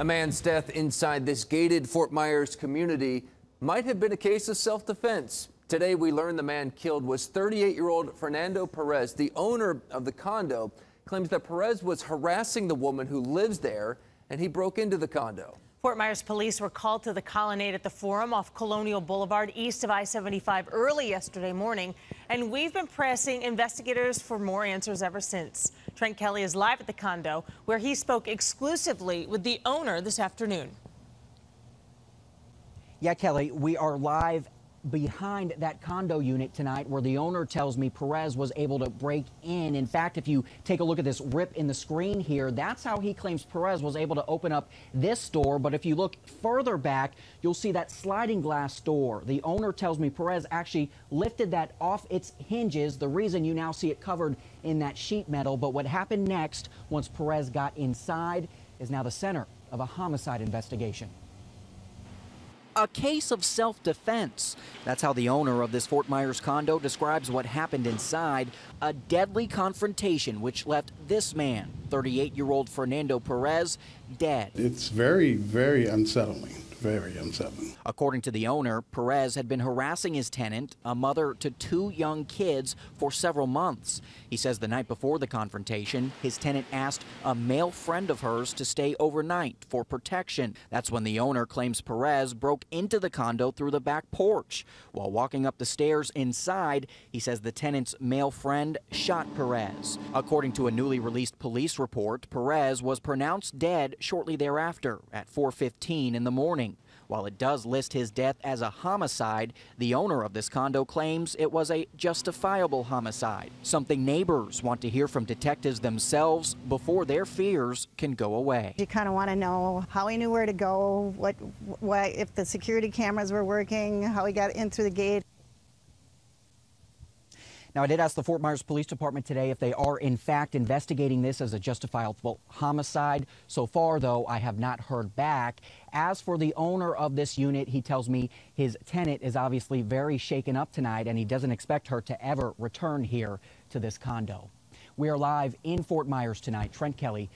A man's death inside this gated Fort Myers community might have been a case of self-defense. Today, we learned the man killed was 38-year-old Fernando Perez. The owner of the condo claims that Perez was harassing the woman who lives there, and he broke into the condo. Fort Myers police were called to the Colonnade at the Forum off Colonial Boulevard east of I-75 early yesterday morning, and we've been pressing investigators for more answers ever since. Trent Kelly is live at the condo, where he spoke exclusively with the owner this afternoon. Yeah, Kelly, we are live behind that condo unit tonight where the owner tells me Perez was able to break in. In fact, if you take a look at this rip in the screen here, that's how he claims Perez was able to open up this door. But if you look further back, you'll see that sliding glass door. The owner tells me Perez actually lifted that off its hinges. The reason you now see it covered in that sheet metal. But what happened next once Perez got inside is now the center of a homicide investigation a case of self-defense. That's how the owner of this Fort Myers condo describes what happened inside, a deadly confrontation which left this man, 38-year-old Fernando Perez, dead. It's very, very unsettling very unsettling. According to the owner, Perez had been harassing his tenant, a mother to two young kids, for several months. He says the night before the confrontation, his tenant asked a male friend of hers to stay overnight for protection. That's when the owner claims Perez broke into the condo through the back porch. While walking up the stairs inside, he says the tenant's male friend shot Perez. According to a newly released police report, Perez was pronounced dead shortly thereafter at 4:15 in the morning. While it does list his death as a homicide, the owner of this condo claims it was a justifiable homicide, something neighbors want to hear from detectives themselves before their fears can go away. You kind of want to know how he knew where to go, what, what, if the security cameras were working, how he got in through the gate. Now, I did ask the Fort Myers Police Department today if they are in fact investigating this as a justifiable homicide. So far, though, I have not heard back. As for the owner of this unit, he tells me his tenant is obviously very shaken up tonight and he doesn't expect her to ever return here to this condo. We are live in Fort Myers tonight. Trent Kelly,